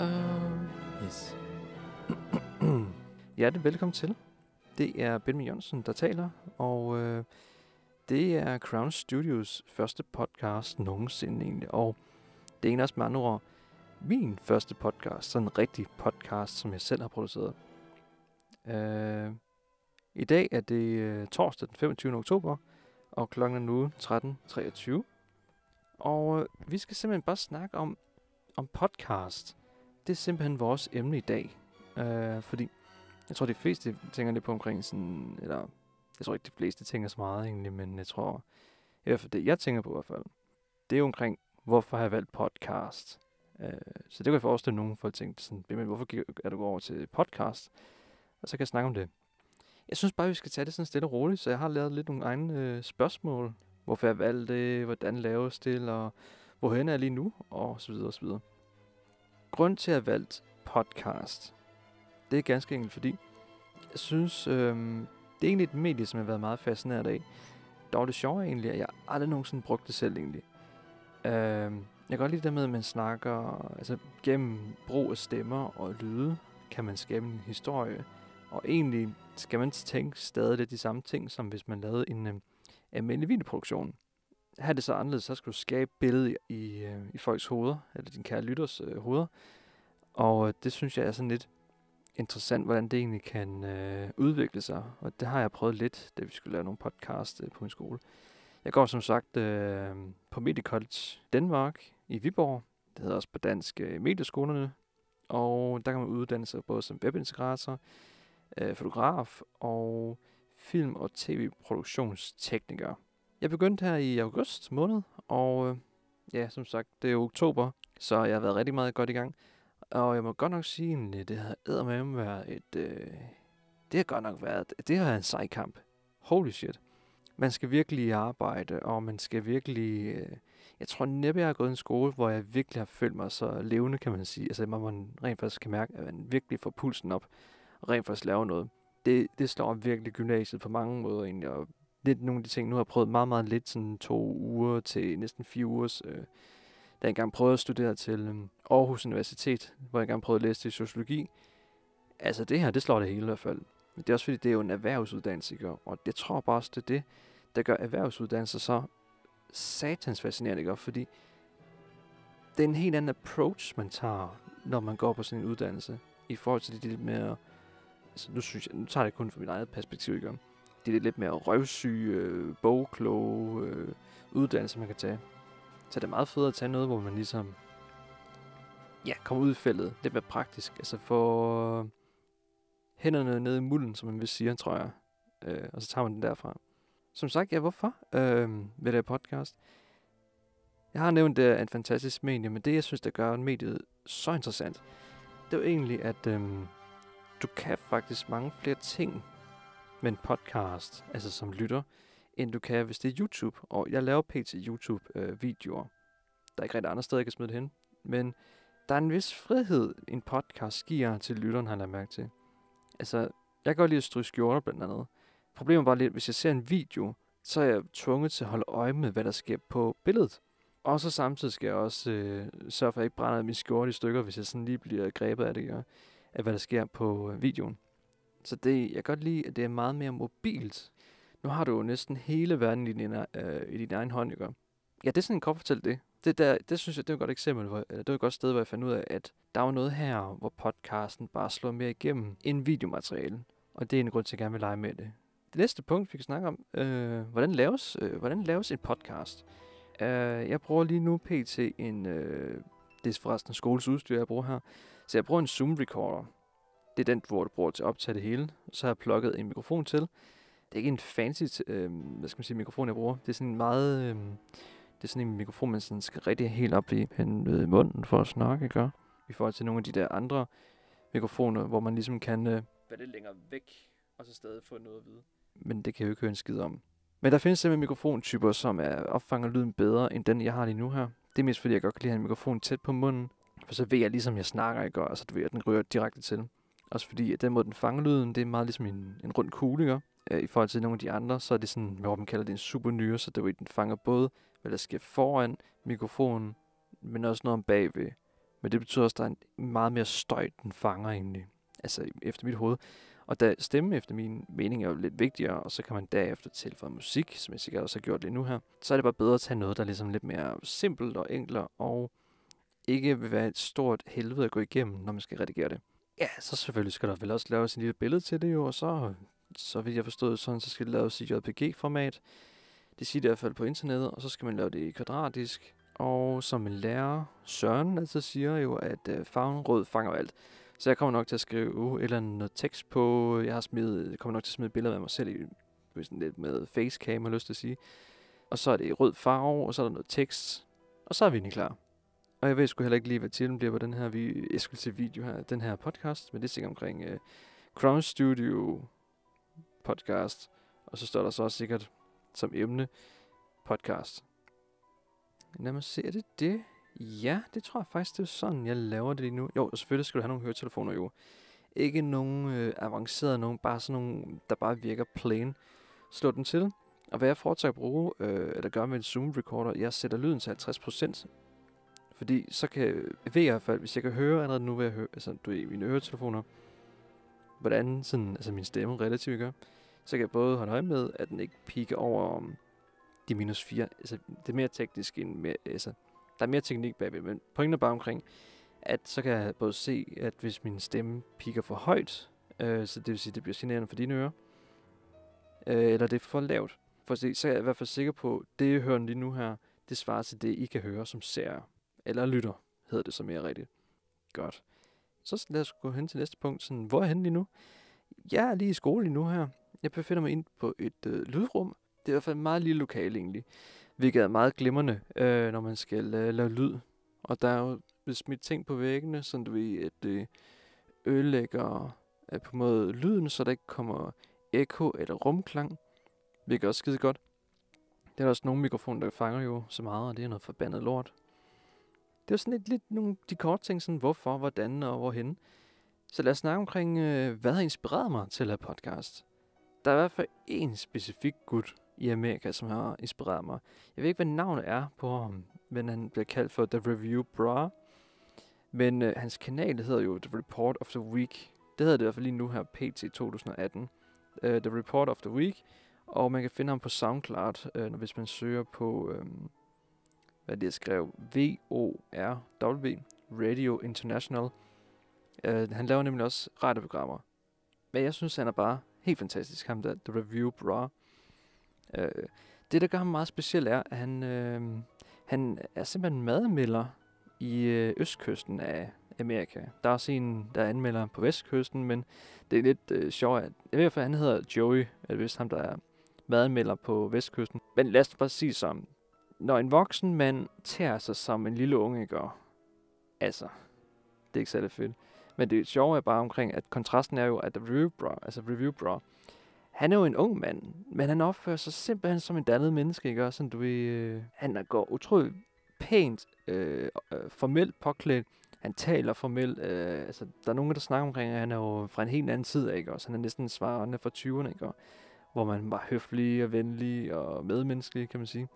Uh, yes. Hjertelig velkommen til. Det er Benjamin Jørgensen, der taler, og øh, det er Crown Studios første podcast nogensinde egentlig. Og det er også med andre ord min første podcast, sådan en rigtig podcast, som jeg selv har produceret. Øh, I dag er det øh, torsdag den 25. oktober, og klokken er nu 13.23. Og øh, vi skal simpelthen bare snakke om, om podcast. Det er simpelthen vores emne i dag. Øh, fordi jeg tror, de fleste tænker lidt på omkring sådan, eller jeg tror ikke, de fleste tænker så meget egentlig, men jeg tror, i hvert fald det, jeg tænker på i hvert fald, det er jo omkring, hvorfor har jeg valgt podcast? Øh, så det kan jeg forestille, nogen folk tænkte sådan, men hvorfor er du gået over til podcast? Og så kan jeg snakke om det. Jeg synes bare, vi skal tage det sådan stille og roligt, så jeg har lavet lidt nogle egne øh, spørgsmål. Hvorfor jeg valgte det, hvordan laves det, og hvorhen er jeg lige nu, og så videre og så videre. Grund til, at jeg valgt podcast, det er ganske enkelt, fordi jeg synes, øh, det er egentlig et medie, som jeg har været meget fascineret af. Dog det sjove er egentlig, at jeg aldrig nogensinde brugt det selv egentlig. Øh, jeg kan godt lide det med, at man snakker, altså gennem brug af stemmer og lyde, kan man skabe en historie. Og egentlig skal man tænke stadig lidt de samme ting, som hvis man lavede en øh, almindelig videoproduktion have det så anderledes, så skal du skabe billede i, øh, i folks hoveder, eller din kære lytters øh, hoveder. Og øh, det synes jeg er sådan lidt interessant, hvordan det egentlig kan øh, udvikle sig. Og det har jeg prøvet lidt, da vi skulle lave nogle podcast øh, på min skole. Jeg går som sagt øh, på Mediecollege Danmark i Viborg. Det hedder også på dansk øh, medieskolerne. Og der kan man uddanne sig både som webintegrator, øh, fotograf og film- og tv-produktionstekniker. Jeg begyndte her i august måned, og øh, ja, som sagt, det er oktober, så jeg har været rigtig meget godt i gang. Og jeg må godt nok sige, at det har med været et... Øh, det har godt nok været... Det har været en sej kamp. Holy shit. Man skal virkelig arbejde, og man skal virkelig... Øh, jeg tror næppe, jeg har gået i en skole, hvor jeg virkelig har følt mig så levende, kan man sige. Altså, hvor man rent faktisk kan mærke, at man virkelig får pulsen op, og rent faktisk laver noget. Det, det slår virkelig gymnasiet på mange måder egentlig, og lidt nogle af de ting, nu har jeg prøvet meget, meget lidt, sådan to uger til næsten fire ugers øh, da jeg engang prøvede at studere til øh, Aarhus Universitet, hvor jeg engang prøvede at læse til sociologi. Altså det her, det slår det hele i hvert fald. Men det er også fordi, det er jo en erhvervsuddannelse, ikke? og jeg tror bare også, det er det, der gør erhvervsuddannelser så satans fascinerende, ikke? fordi det er en helt anden approach, man tager, når man går på sådan en uddannelse, i forhold til det lidt mere, altså nu, synes jeg, nu tager jeg det kun fra mit eget perspektiv, ikke? Det lidt mere røvsyge, øh, bogkloge øh, uddannelse, man kan tage. Så det er meget fedt at tage noget, hvor man ligesom ja, kommer ud i feltet. Lidt mere praktisk. Altså få hænderne ned i mulden, som man vil sige, tror jeg. Øh, og så tager man den derfra. Som sagt, ja, hvorfor øh, ved det podcast? Jeg har nævnt, det er en fantastisk medie, men det, jeg synes, der gør mediet så interessant, det er jo egentlig, at øh, du kan faktisk mange flere ting men podcast, altså som lytter, end du kan, hvis det er YouTube. Og jeg laver pt. YouTube-videoer. Øh, der er ikke rigtig andre steder, jeg kan smide det hen. Men der er en vis frihed, en podcast giver til lytteren, har jeg mærke til. Altså, jeg kan godt lide at stryge skjorter blandt andet. Problemet er bare lidt, hvis jeg ser en video, så er jeg tvunget til at holde øje med, hvad der sker på billedet. Og så samtidig skal jeg også øh, sørge for, at jeg ikke brænder min skjorte i stykker, hvis jeg sådan lige bliver grebet af det, af hvad der sker på øh, videoen. Så det, jeg kan godt lide, at det er meget mere mobilt nu har du jo næsten hele verden i din, øh, i din egen hånd, ikke? Ja, det er sådan en kort fortælle det. Det, der, det synes jeg, det er et godt eksempel. Hvor, det er et godt sted, hvor jeg fandt ud af, at der var noget her, hvor podcasten bare slår mere igennem end videomateriale. Og det er en grund til, at jeg gerne vil lege med det. Det næste punkt, vi kan snakke om, øh, hvordan, laves, øh, hvordan laves en podcast. Uh, jeg bruger lige nu pt. en, øh, det er forresten skoles udstyr, jeg bruger her. Så jeg bruger en Zoom recorder. Det er den, hvor du bruger til at optage det hele. Så har jeg plukket en mikrofon til det er ikke en fancy øh, hvad skal man sige, mikrofon, jeg bruger. Det er sådan en meget... Øh, det er sådan en mikrofon, man sådan skal rigtig helt op i hen ved munden for at snakke, ikke? I forhold til nogle af de der andre mikrofoner, hvor man ligesom kan øh, være lidt længere væk, og så stadig få noget at vide. Men det kan jeg jo ikke høre en skid om. Men der findes simpelthen mikrofontyper, som er, opfanger lyden bedre, end den, jeg har lige nu her. Det er mest fordi, jeg godt kan lide at have en mikrofon tæt på munden, for så ved jeg ligesom, jeg snakker, ikke? Altså, du ved, at den ryger direkte til. Også fordi, at den måde, den fanger lyden, det er meget ligesom en, en rund kugle, ikke? Øh, I forhold til nogle af de andre, så er det sådan, hvad man kalder det en super nyre, så det, den fanger både, hvad der sker foran mikrofonen, men også noget om bagved. Men det betyder også, at der er en meget mere støj, den fanger egentlig. Altså efter mit hoved. Og da stemme efter min mening er jo lidt vigtigere, og så kan man derefter tilføje musik, som jeg sikkert også har gjort lige nu her, så er det bare bedre at tage noget, der er ligesom lidt mere simpelt og enklere, og ikke vil være et stort helvede at gå igennem, når man skal redigere det. Ja, så selvfølgelig skal der vel også laves en lille billede til det jo, og så, så vidt jeg forstod sådan, så skal det laves i JPG-format. Det siger det i hvert fald på internettet, og så skal man lave det i kvadratisk. Og som en lærer, Søren altså siger jo, at øh, farven rød fanger alt. Så jeg kommer nok til at skrive uh, et eller noget tekst på. Jeg har smidt, kommer nok til at smide billeder af mig selv i sådan lidt med facecam, har lyst til at sige. Og så er det i rød farve, og så er der noget tekst. Og så er vi egentlig klar. Og jeg ved sgu heller ikke lige, hvad titlen bliver på den her vi eksklusive video her, den her podcast, men det er sikkert omkring øh, Crown Studio podcast. Og så står der så også sikkert som emne podcast. Lad mig se, er det det? Ja, det tror jeg faktisk, det er sådan, jeg laver det lige nu. Jo, selvfølgelig skal du have nogle høretelefoner jo. Ikke nogen øh, avancerede, nogen, bare sådan nogle, der bare virker plain. Slå den til. Og hvad jeg foretrækker at bruge, øh, eller gøre med en Zoom recorder, jeg sætter lyden til 50%. Fordi så kan, jeg ved jeg i hvert fald, hvis jeg kan høre allerede nu, hvad jeg hører, altså du i mine øretelefoner, hvordan sådan, altså min stemme relativt gør, så kan jeg både holde øje med, at den ikke piker over om de minus 4. Altså, det er mere teknisk end mere, altså, der er mere teknik bagved, men pointen er bare omkring, at så kan jeg både se, at hvis min stemme piker for højt, øh, så det vil sige, at det bliver generende for dine ører, øh, eller det er for lavt, for at se, så er jeg i hvert fald sikker på, at det jeg hører lige nu her, det svarer til det, I kan høre som ser, eller lytter, hedder det så mere rigtigt. Godt. Så lad os gå hen til næste punkt. Sådan, hvor er jeg henne lige nu? Jeg er lige i skole lige nu her. Jeg befinder mig ind på et øh, lydrum. Det er i hvert fald et meget lille lokale egentlig. Hvilket er meget glimrende, øh, når man skal øh, lave lyd. Og der er jo smidt ting på væggene, så du ved, at det ødelægger øh, på en måde lyden, så der ikke kommer ekko eller rumklang. Hvilket er også skide godt. Der er også nogle mikrofoner, der fanger jo så meget, og det er noget forbandet lort. Det er sådan lidt, lidt nogle de korte ting, sådan hvorfor, hvordan og hvorhen. Så lad os snakke omkring, øh, hvad har inspireret mig til at lave podcast. Der er i hvert fald en specifik gut i Amerika, som har inspireret mig. Jeg ved ikke, hvad navnet er på ham, men han bliver kaldt for The Review Bra. Men øh, hans kanal hedder jo The Report of the Week. Det hedder det i hvert fald lige nu her, PT 2018. Uh, the Report of the Week. Og man kan finde ham på SoundCloud, øh, hvis man søger på, Øh, hvad det skrev, V-O-R-W, Radio International. Uh, han laver nemlig også radioprogrammer. Men jeg synes, han er bare helt fantastisk, ham der, The Review Bra. Uh, det, der gør ham meget speciel, er, at han, uh, han er simpelthen madmelder i øh, østkysten af Amerika. Der er også en, der anmelder på vestkysten, men det er lidt øh, sjovt. At, jeg ved i hvert han hedder Joey, er vist ham, der er madanmelder på vestkysten. Men lad os bare sige som, når en voksen mand tager sig som en lille unge gør, altså, det er ikke særlig fedt. Men det sjove er bare omkring, at kontrasten er jo, at Review Bro, altså Review Bro, han er jo en ung mand, men han opfører sig simpelthen som en dannet menneske, ikke? Sådan, du ved, øh, han går utrolig pænt øh, øh, formelt påklædt. Han taler formelt. Øh, altså, der er nogen, der snakker omkring, at han er jo fra en helt anden tid, ikke? Også han er næsten svarende fra 20'erne, ikke? Hvor man var høflig og venlig og medmenneskelig, kan man sige.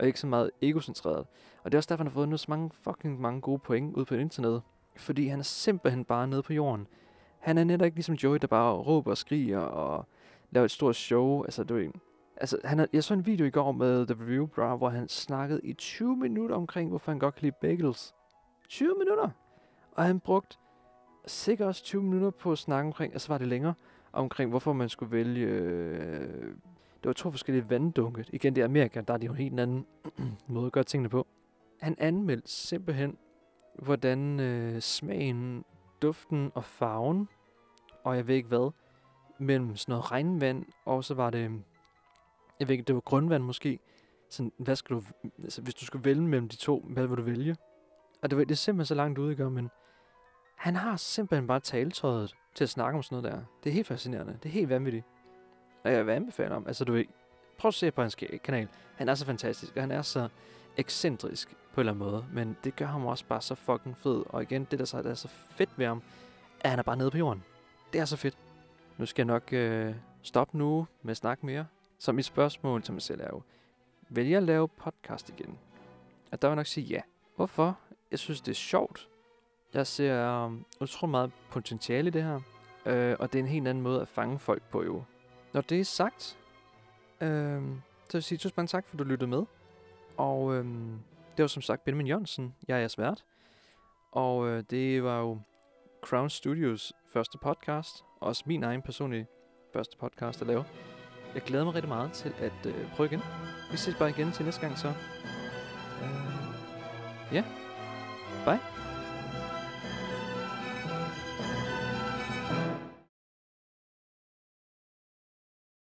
Og ikke så meget egocentreret. Og det er også derfor, han har fået så mange fucking mange gode point ud på internet. Fordi han er simpelthen bare nede på jorden. Han er netop ikke ligesom Joey, der bare råber og skriger og laver et stort show. Altså, du ved, Altså, han er, jeg så en video i går med The Review Bra, hvor han snakkede i 20 minutter omkring, hvorfor han godt kan lide bagels. 20 minutter! Og han brugte sikkert også 20 minutter på at snakke omkring, altså var det længere, omkring hvorfor man skulle vælge... Øh, det var to forskellige vanddunke. Igen, det er Amerika, der er de jo en helt anden måde at gøre tingene på. Han anmeldte simpelthen, hvordan øh, smagen, duften og farven, og jeg ved ikke hvad, mellem sådan noget regnvand, og så var det jeg ved ikke, det var grundvand måske. Sådan, hvad skal du, altså, hvis du skulle vælge mellem de to, hvad vil du vælge? Og det, var, det er simpelthen så langt ude, ikke? men han har simpelthen bare taletøjet til at snakke om sådan noget der. Det er helt fascinerende. Det er helt vanvittigt. Og jeg vil anbefale om, altså du ved, prøv at se på hans kanal. Han er så fantastisk, og han er så ekscentrisk på en eller anden måde. Men det gør ham også bare så fucking fed. Og igen, det der, så, der er så fedt ved ham, at han er bare nede på jorden. Det er så fedt. Nu skal jeg nok øh, stoppe nu med at snakke mere. Så mit spørgsmål til mig selv er jo, vil jeg lave podcast igen? Og der vil jeg nok sige ja. Hvorfor? Jeg synes, det er sjovt. Jeg ser um, utrolig meget potentiale i det her, øh, og det er en helt anden måde at fange folk på jo. Når det er sagt, øh, så vil jeg sige tusind mange tak, for at du lyttede med. Og øh, det var som sagt Benjamin Jørgensen, jeg er jeres vært. Og øh, det var jo Crown Studios første podcast, og også min egen personlige første podcast at lave. Jeg glæder mig rigtig meget til at øh, prøve igen. Vi ses bare igen til næste gang så. Øh, ja. Bye.